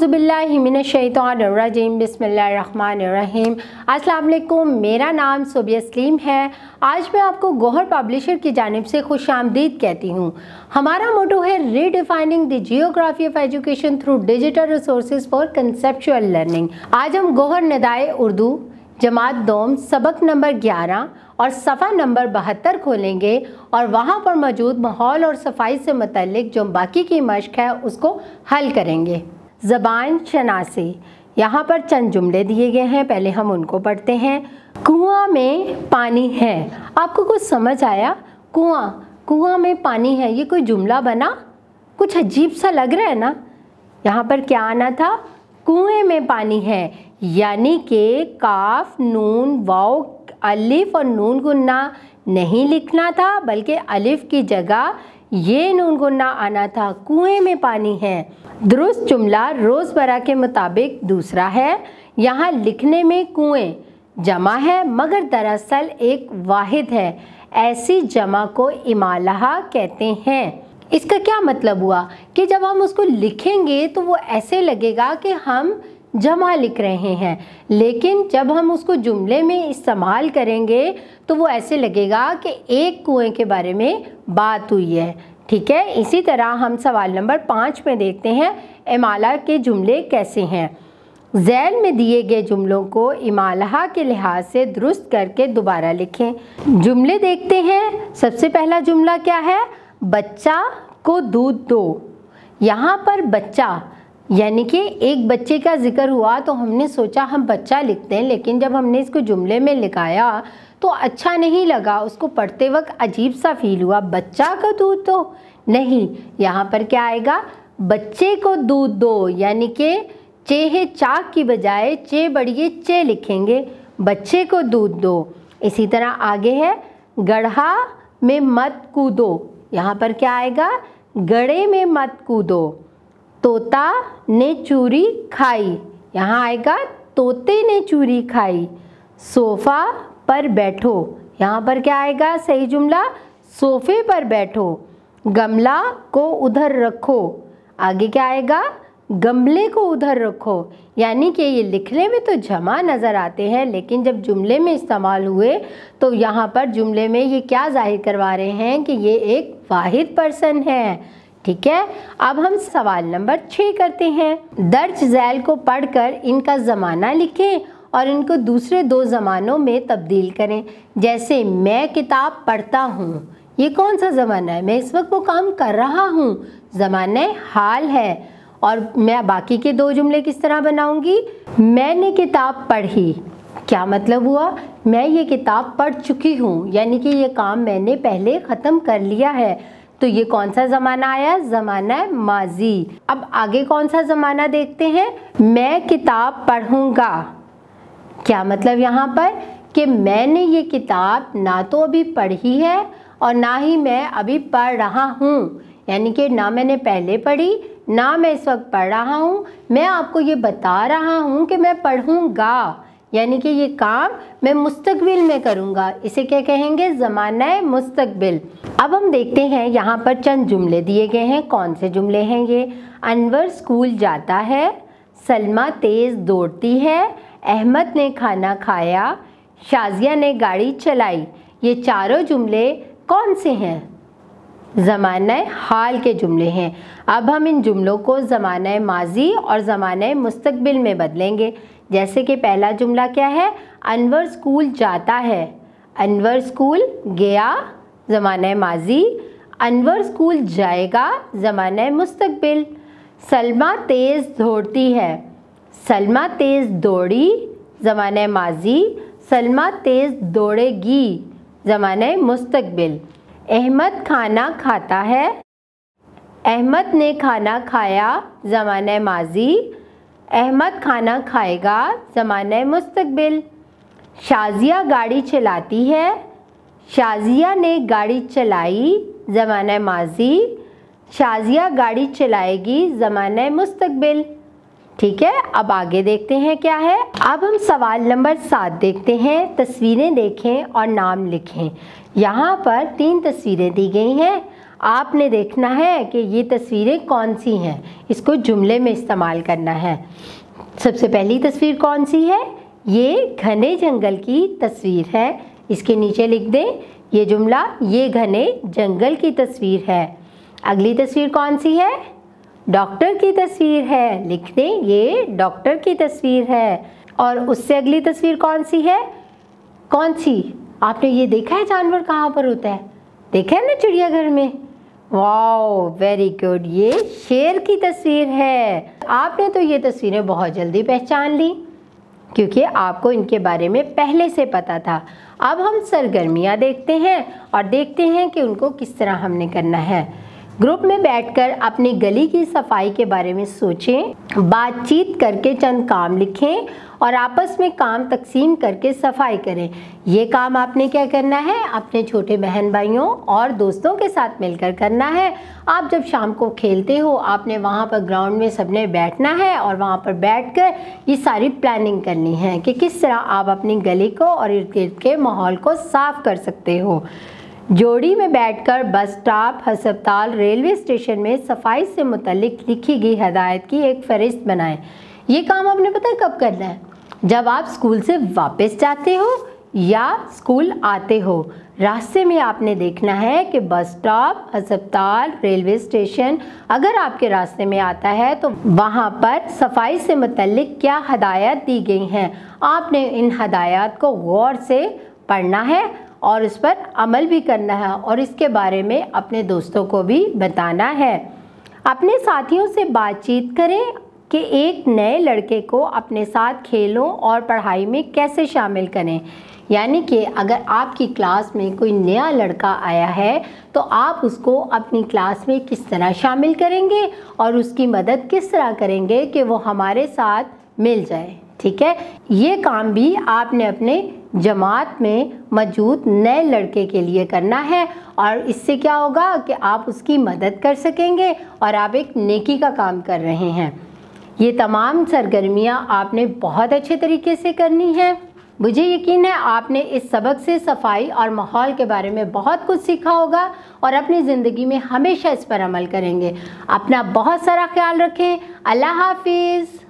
आउज़बिल्लिमिनशैतरजीम अस्सलाम वालेकुम मेरा नाम सोबिया सलीम है। आज मैं आपको गोहर पब्लिशर की जानब से खुश आमदीद कहती हूँ। हमारा मोटो है redefining the geography of education through digital resource for conceptual learning आज हम गोहर नदाए उर्दू जमात दोम सबक नंबर 11 और सफ़ा नंबर बहत्तर खोलेंगे और वहाँ पर मौजूद माहौल और सफ़ाई से मतलब जो बाकी की मश्क है उसको हल करेंगे। ज़बान शनासी यहाँ पर चंद जुमले दिए गए हैं, पहले हम उनको पढ़ते हैं। कुआँ में पानी है। आपको कुछ समझ आया? कुआँ कुआँ में पानी है, ये कोई जुमला बना? कुछ अजीब सा लग रहा है ना? यहाँ पर क्या आना था? कुएँ में पानी है, यानी कि काफ, नून वाओ अलिफ और नून गुन्ना नहीं लिखना था, बल्कि अलिफ की जगह ये नून गुन्ना आना था, कुएँ में पानी है। दुरुस्त जुमला रोज़मर्रा के मुताबिक दूसरा है। यहाँ लिखने में कुएँ जमा है, मगर दरअसल एक वाहिद है। ऐसी जमा को इमालहा कहते हैं। इसका क्या मतलब हुआ कि जब हम उसको लिखेंगे तो वो ऐसे लगेगा कि हम जमा लिख रहे हैं। लेकिन जब हम उसको जुमले में इस्तेमाल करेंगे तो वो ऐसे लगेगा कि एक कुएँ के बारे में बात हुई है। ठीक है? इसी तरह हम सवाल नंबर पाँच में देखते हैं, इमाला के जुमले कैसे हैं? जैल में दिए गए जुमलों को इमालहा के लिहाज से दुरुस्त करके दोबारा लिखें। जुमले देखते हैं, सबसे पहला जुमला क्या है? बच्चा को दूध दो। यहाँ पर बच्चा यानी कि एक बच्चे का ज़िक्र हुआ तो हमने सोचा हम बच्चा लिखते हैं, लेकिन जब हमने इसको जुमले में लिखाया तो अच्छा नहीं लगा। उसको पढ़ते वक्त अजीब सा फील हुआ, बच्चा का दूध दो। नहीं, यहाँ पर क्या आएगा? बच्चे को दूध दो। यानी कि चेहे चाक की बजाय चे बड़िए चे लिखेंगे, बच्चे को दूध दो। इसी तरह आगे है, गढ़ा में मत कूदो। यहाँ पर क्या आएगा? गड़े में मत कूदो। तोता ने चूरी खाई। यहाँ आएगा, तोते ने चूरी खाई। सोफ़ा पर बैठो। यहाँ पर क्या आएगा? सही जुमला, सोफे पर बैठो। गमला को उधर रखो। आगे क्या आएगा? गमले को उधर रखो। यानी कि ये लिखने में तो जमा नज़र आते हैं, लेकिन जब जुमले में इस्तेमाल हुए तो यहाँ पर जुमले में ये क्या ज़ाहिर करवा रहे हैं कि ये एक वाहिद पर्सन है। ठीक है? अब हम सवाल नंबर छः करते हैं। दर्ज झैल को पढ़कर इनका ज़माना लिखें और इनको दूसरे दो ज़मानों में तब्दील करें। जैसे मैं किताब पढ़ता हूँ। ये कौन सा ज़माना है? मैं इस वक्त वो काम कर रहा हूँ। ज़माना हाल है। और मैं बाकी के दो जुमले किस तरह बनाऊँगी? मैंने किताब पढ़ी। क्या मतलब हुआ? मैं ये किताब पढ़ चुकी हूँ। यानी कि ये काम मैंने पहले ख़त्म कर लिया है। तो ये कौन सा ज़माना आया? ज़माना माजी। अब आगे कौन सा ज़माना देखते हैं? मैं किताब पढ़ूँगा। क्या मतलब यहाँ पर? कि मैंने ये किताब ना तो अभी पढ़ी है और ना ही मैं अभी पढ़ रहा हूँ। यानी कि ना मैंने पहले पढ़ी, ना मैं इस वक्त पढ़ रहा हूँ। मैं आपको ये बता रहा हूँ कि मैं पढ़ूँगा। यानी कि ये काम मैं मुस्तकबिल में करूँगा। इसे क्या कहेंगे? ज़माना मुस्तकबिल। अब हम देखते हैं यहाँ पर चंद जुमले दिए गए हैं। कौन से जुमले हैं ये? अनवर स्कूल जाता है, सलमा तेज़ दौड़ती है, अहमद ने खाना खाया, शाजिया ने गाड़ी चलाई। ये चारों जुमले कौन से हैं? ज़माना हाल के जुमले हैं। अब हम इन जुमलों को ज़माना माजी और ज़माना मुस्तकबिल में बदलेंगे। जैसे कि पहला जुमला क्या है? अनवर स्कूल जाता है। अनवर स्कूल गया, ज़माना माजी। अनवर स्कूल जाएगा, ज़माना मुस्तबिल सलमा तेज़ दौड़ती है। सलमा तेज़ दौड़ी, ज़माना माजी। सलमा तेज़ दौड़ेगी, ज़माना मुस्तबिल अहमद खाना खाता है। अहमद ने खाना खाया, ज़माना माजी। अहमद खाना खाएगा, ज़माना मुस्तबिल शाजिया गाड़ी चलाती है। शाजिया ने गाड़ी चलाई, ज़माना माजी। शाजिया गाड़ी चलाएगी, ज़माना मुस्तकबिल। ठीक है, अब आगे देखते हैं क्या है। अब हम सवाल नंबर सात देखते हैं। तस्वीरें देखें और नाम लिखें। यहाँ पर तीन तस्वीरें दी गई हैं। आपने देखना है कि ये तस्वीरें कौन सी हैं? इसको जुमले में इस्तेमाल करना है। सबसे पहली तस्वीर कौन सी है? ये घने जंगल की तस्वीर है। इसके नीचे लिख दें, ये जुमला, ये घने जंगल की तस्वीर है। अगली तस्वीर कौन सी है? डॉक्टर की तस्वीर है। लिख दें, ये डॉक्टर की तस्वीर है। और उससे अगली तस्वीर कौन सी है? कौन सी? आपने ये देखा है जानवर कहाँ पर होता है? देखा है ना चिड़ियाघर में? वाओ वेरी गुड ये शेर की तस्वीर है। आपने तो ये तस्वीरें बहुत जल्दी पहचान ली, क्योंकि आपको इनके बारे में पहले से पता था। अब हम सरगर्मियाँ देखते हैं और देखते हैं कि उनको किस तरह हमने करना है। ग्रुप में बैठकर अपनी गली की सफ़ाई के बारे में सोचें, बातचीत करके चंद काम लिखें और आपस में काम तकसीम करके सफ़ाई करें। ये काम आपने क्या करना है? अपने छोटे बहन भाइयों और दोस्तों के साथ मिलकर करना है। आप जब शाम को खेलते हो, आपने वहाँ पर ग्राउंड में सबने बैठना है और वहाँ पर बैठकर ये सारी प्लानिंग करनी है कि किस तरह आप अपनी गली को और इर्द गिर्द के माहौल को साफ़ कर सकते हो। जोड़ी में बैठकर बस स्टॉप हस्पताल रेलवे स्टेशन में सफ़ाई से मुतलिक लिखी गई हदायत की एक फहरिस्त बनाएँ। ये काम आपने पता है कब करना है? जब आप स्कूल से वापस जाते हो या स्कूल आते हो। रास्ते में आपने देखना है कि बस स्टॉप, अस्पताल, रेलवे स्टेशन अगर आपके रास्ते में आता है तो वहाँ पर सफ़ाई से मुतलिक क्या हदायत दी गई हैं? आपने इन हदायत को गौर से पढ़ना है और उस पर अमल भी करना है और इसके बारे में अपने दोस्तों को भी बताना है। अपने साथियों से बातचीत करें कि एक नए लड़के को अपने साथ खेलों और पढ़ाई में कैसे शामिल करें। यानी कि अगर आपकी क्लास में कोई नया लड़का आया है तो आप उसको अपनी क्लास में किस तरह शामिल करेंगे और उसकी मदद किस तरह करेंगे कि वो हमारे साथ मिल जाए। ठीक है? ये काम भी आपने अपने जमात में मौजूद नए लड़के के लिए करना है और इससे क्या होगा कि आप उसकी मदद कर सकेंगे और आप एक नेकी का काम कर रहे हैं। ये तमाम सरगर्मियाँ आपने बहुत अच्छे तरीके से करनी है। मुझे यकीन है आपने इस सबक से सफ़ाई और माहौल के बारे में बहुत कुछ सीखा होगा और अपनी ज़िंदगी में हमेशा इस पर अमल करेंगे। अपना बहुत सारा ख्याल रखें। अल्लाह हाफिज़।